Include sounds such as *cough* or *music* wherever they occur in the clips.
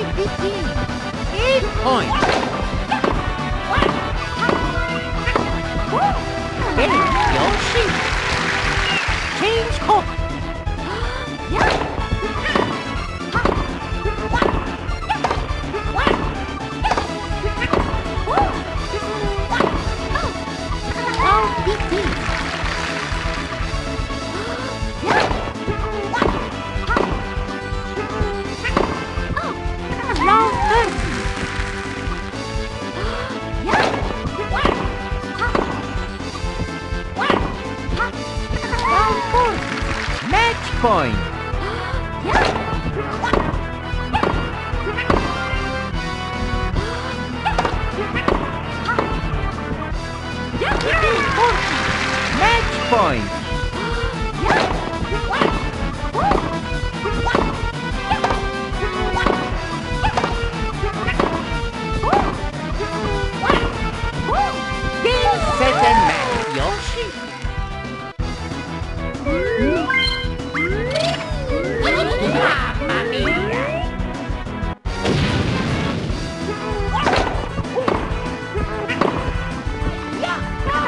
Eight points. coin. *gasps* Match point.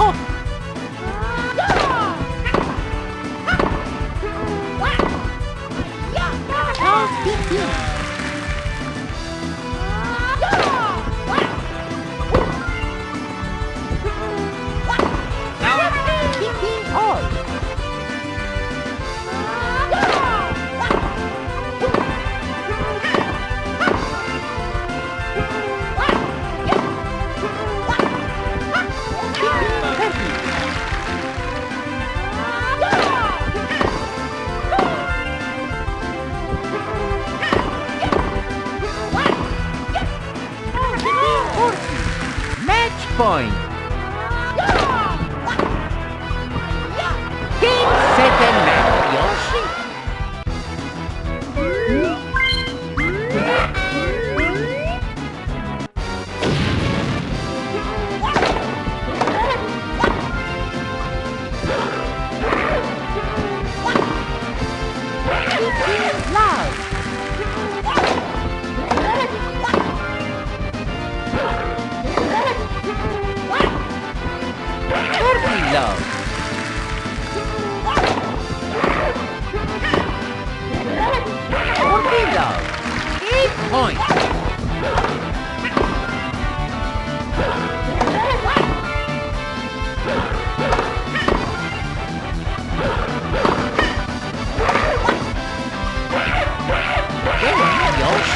哦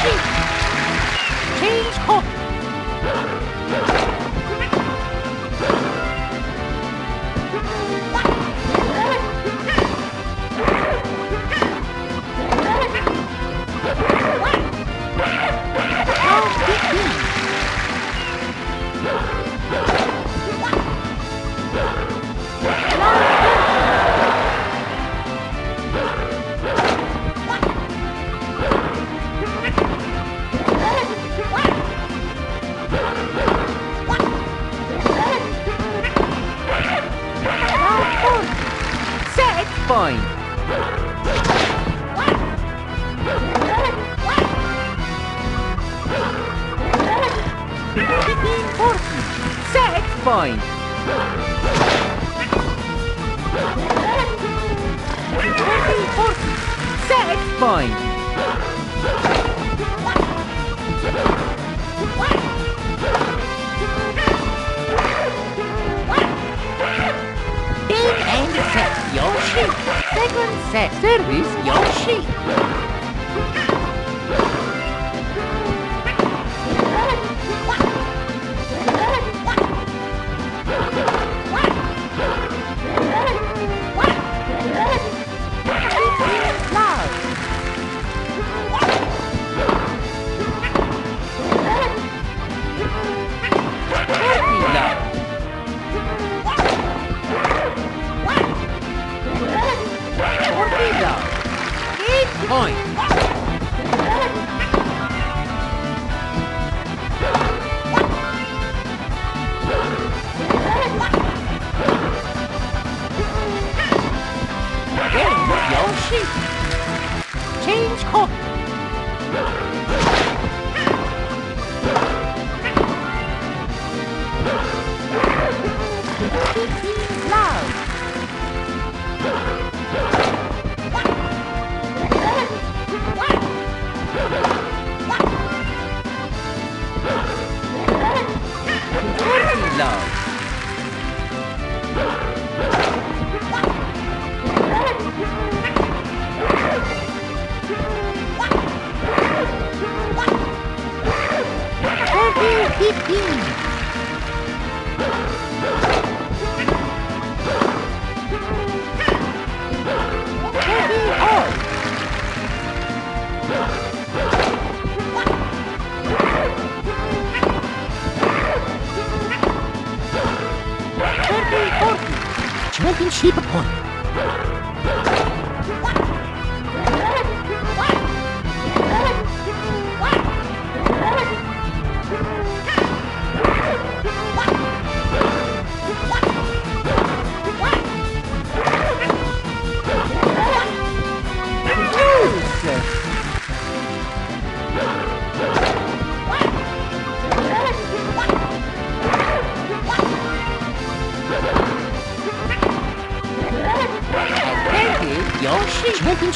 Thank you. important. Set point. Very important. Set point. Big and set Yoshi. Second set service Yoshi. Change court. Championship point.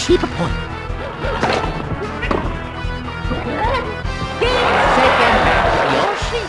Championship point. Second match, Yoshi.